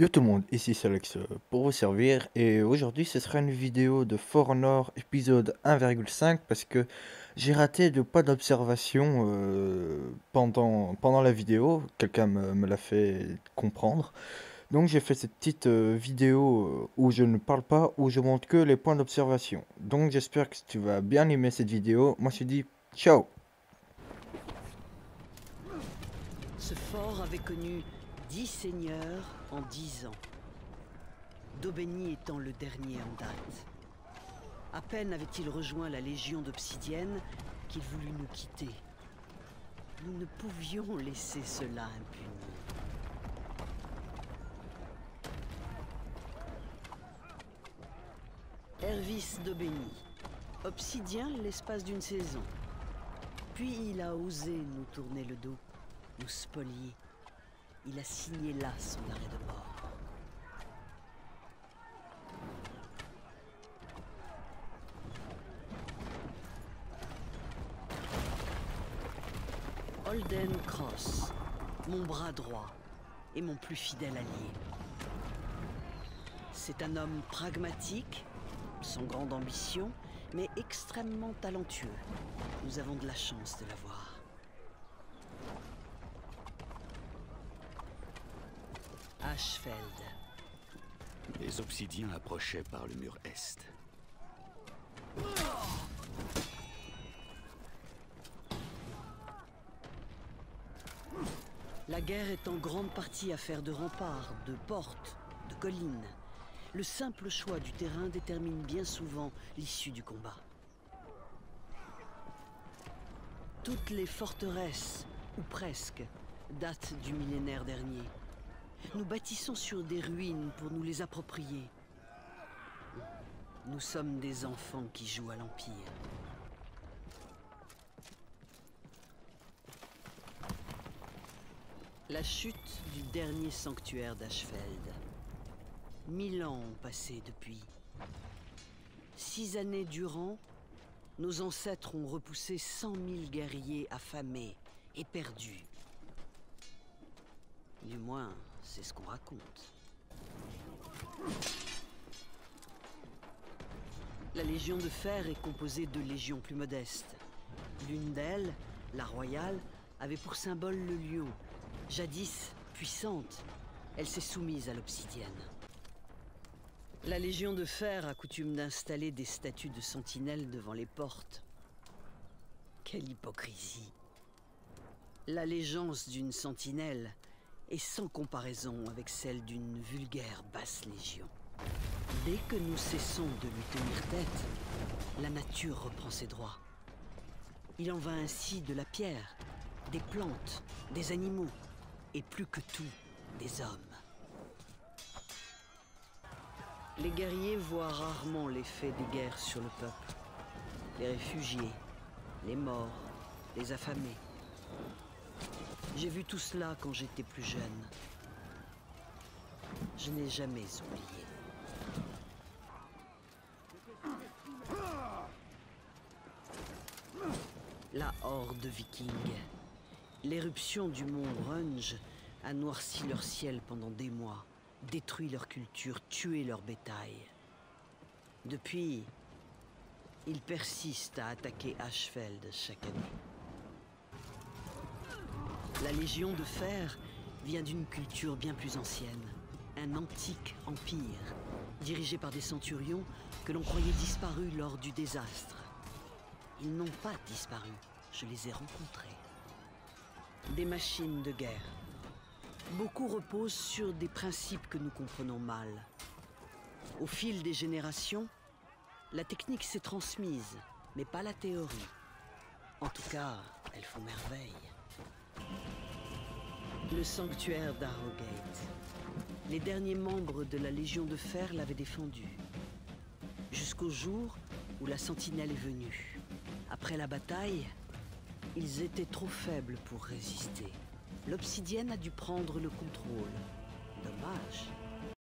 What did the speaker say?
Yo tout le monde, ici c'est Alex euh, pour vous servir et aujourd'hui ce sera une vidéo de For Honor épisode 1,5 parce que j'ai raté de pas d'observation euh, pendant, pendant la vidéo, quelqu'un me, l'a fait comprendre. Donc j'ai fait cette petite euh, vidéo où je ne parle pas, où je montre que les points d'observation. Donc j'espère que tu vas bien aimer cette vidéo. Moi je te dis ciao Ce fort avait connu dix seigneurs en dix ans. Daubigny étant le dernier en date. À peine avait-il rejoint la Légion d'Obsidienne qu'il voulut nous quitter. Nous ne pouvions laisser cela impuni. Hervis d'Aubigny. Obsidien l'espace d'une saison. Puis il a osé nous tourner le dos, nous spolier il a signé là son arrêt de mort. Holden Cross, mon bras droit et mon plus fidèle allié. C'est un homme pragmatique, sans grande ambition, mais extrêmement talentueux. Nous avons de la chance de l'avoir. Les obsidiens approchaient par le mur est. La guerre est en grande partie affaire de remparts, de portes, de collines. Le simple choix du terrain détermine bien souvent l'issue du combat. Toutes les forteresses, ou presque, datent du millénaire dernier. Nous bâtissons sur des ruines pour nous les approprier. Nous sommes des enfants qui jouent à l'Empire. La chute du dernier sanctuaire d'Ashfeld. Mille ans ont passé depuis. Six années durant, nos ancêtres ont repoussé cent mille guerriers affamés et perdus. Du moins, c'est ce qu'on raconte. La Légion de Fer est composée de légions plus modestes. L'une d'elles, la Royale, avait pour symbole le lion. Jadis puissante, elle s'est soumise à l'obsidienne. La Légion de Fer a coutume d'installer des statues de sentinelles devant les portes. Quelle hypocrisie L'allégeance d'une sentinelle et sans comparaison avec celle d'une vulgaire basse légion. Dès que nous cessons de lui tenir tête, la nature reprend ses droits. Il en va ainsi de la pierre, des plantes, des animaux, et plus que tout, des hommes. Les guerriers voient rarement l'effet des guerres sur le peuple. Les réfugiés, les morts, les affamés. J'ai vu tout cela quand j'étais plus jeune. Je n'ai jamais oublié. La horde viking. L'éruption du mont Runge a noirci leur ciel pendant des mois, détruit leur culture, tué leur bétail. Depuis, ils persistent à attaquer Ashfeld chaque année. La Légion de Fer vient d'une culture bien plus ancienne, un antique empire, dirigé par des centurions que l'on croyait disparus lors du désastre. Ils n'ont pas disparu, je les ai rencontrés. Des machines de guerre. Beaucoup reposent sur des principes que nous comprenons mal. Au fil des générations, la technique s'est transmise, mais pas la théorie. En tout cas, elles font merveille. Le sanctuaire d'Arrowgate. Les derniers membres de la Légion de Fer l'avaient défendu. Jusqu'au jour où la sentinelle est venue. Après la bataille, ils étaient trop faibles pour résister. L'obsidienne a dû prendre le contrôle. Dommage.